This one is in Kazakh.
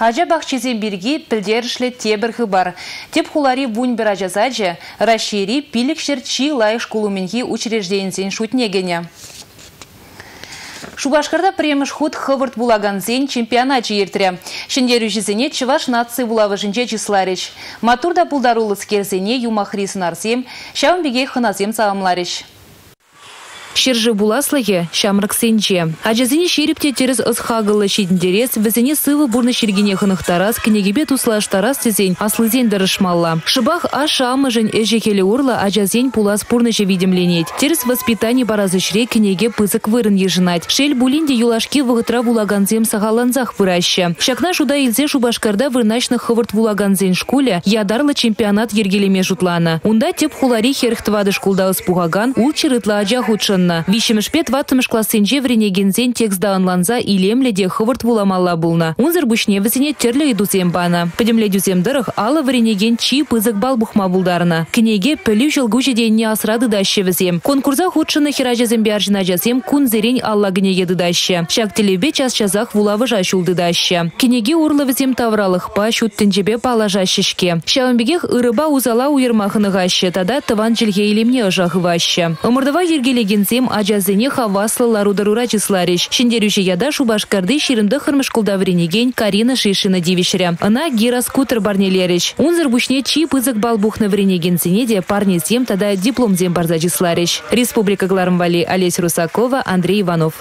Ажа бақчезен бірге пілдерішлі тебір бар. Теп хулари вунь бір ажазаджы, расшири пилікшір чи лайш кулуменхи учреждензен шутнегене. Шубашкарда премыш худ хывырт булаганзен чемпионат жиертірі. Шендеру жізіне чываш нации булавы числарич. Матурда пулдарулы скерзене юмахрисын арсем, шауын хыназем сағымларич. Шержі буласлығы шамрық сенче. Ажазіне шеріпте теріз ысхағылы шедіндерес, візіне сывы бұрны шергене тарас, кенегебе туслаш тарас тезен аслызен дырышмалла. Шыбақ аша амыжын әжекелі урла ажазен пулас бұрныше видимленет. Теріз воспитание баразы шре пызык вырын ежынать. Шел булинде юлашки вғытра булаганзем сағаланзақ выраща. Шакна шуда илзе шубашкарда вырначны хывырт булаганзен шкуле ядарлы чемпионат ергелеме жутлана. Унда теп хулари херхтвады шкулда ыспугаган, ул чырытла ажа худшынна. Вишемешпет ваттымыш классенже вренегензен текст даанланза илемледе хывырт буламалла булна. Унзыр бушне візіне терлі идузем бана. Пөдемле дюзем дырых алы вренеген чи пызык бал бухма булдарына. Кнеге пөлі жылгу жеденне асрады дашы візем. Конкурса худшыны хиражезем биаржина жазем кун зерень алла гнеге дыдашы. Шак телебе час часах вулавы жашул дыдашы. Кнеге урлы візем тавралық па шуттенжебе пала жашышке. Шавамбегех ырыба узала уйырмахыны гашы, тада тыван жилге илемне ыжағы вашы. Ымырдыва ергелеген Сем ажазыне хаваслы ларударура числариш. Шиндерюші яда шубашкарды ширымды хырмышкулда вренеген Карина Шишина дивишря. Она гера скутер барнелериш. Унзыр бушне чи пызык балбухны вренеген синеде парни сем тада диплом зем барза числариш. Республика Глармвали Олесь Русакова, Андрей Иванов.